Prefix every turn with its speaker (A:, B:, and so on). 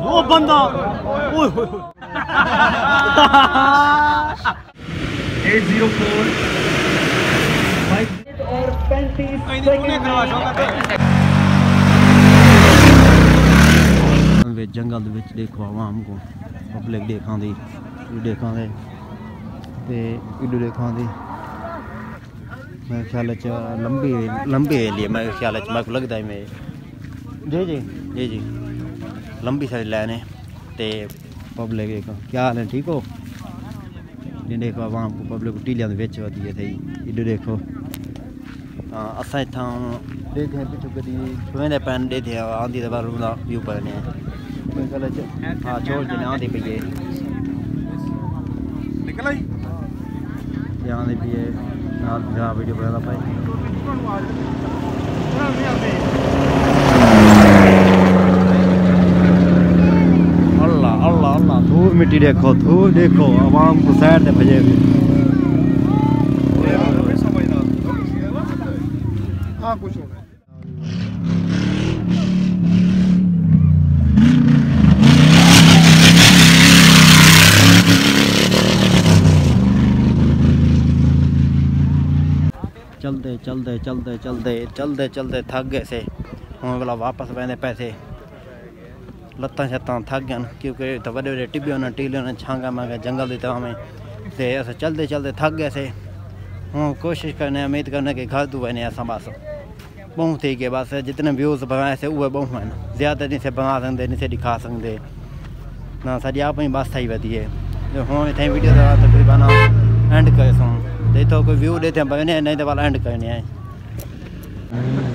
A: ਉਹ ਬੰਦਾ ਓਏ ਹੋਏ 804 और 35 ਵਿੱਚ ਜੰਗਲ ਦੇ ਵਿੱਚ ਦੇਖੋ ਆਵਾਮ ਕੋ ਪਬਲਿਕ ਦੇਖਾਂ ਦੀ ਦੇਖਾਂ ਦੇ ਤੇ ਇਡੂ ਦੇਖਾਂ ਦੀ मेरे ख्याल च लंबी लंबी है मेरे ख्याल च मेरे को लगता है मैं जी जी। जी जी। लंबी सारी लाइन है तो पब्लिक एक क्या हाल है ठीक हो? ये देखो आवाम को पब्लिक टीलियाँ बिच है थी इधर देखो। असा इतना देखते पिछू गड्डी वेंदे पैन देखते आंदी तो बाहर व्यू करने मेरे ख्याल च हाँ छोड़ जने आंदी पई है आंदी पई है जहाँ वीडियो पाए अल्लाह अल्लाह अल्लाह धूप मिट्टी देखो धूप देखो आवाम को सैर दे भजे
B: हाँ कुछ होना
A: चलते चलते चलते चलते चलते चलते थक गए से। हूँ वाला वापस पैंदे पैसे। लत्तां शत्तां थक गए क्योंकि तो बड़े बड़े टिब्बे ने टीले ने, छांगा मांगा, जंगल की तवा में। तो अस चलते चलते थक गए से। हूँ कोशिश करने, उम्मीद करने कि घर तू बने असा बस बहु थी गए बस, जितने व्यूज़ बनाए से उहे बहु हैं ज़्यादा नहीं से बना सकते नहीं से दिखा सकते ना सारी आप ही बस थी वधी है जो हूँ इतने वीडियो तकरीबन एंड करे सो तो कोई व्यू देते हैं बने नहीं तो वाला एंड करने हैं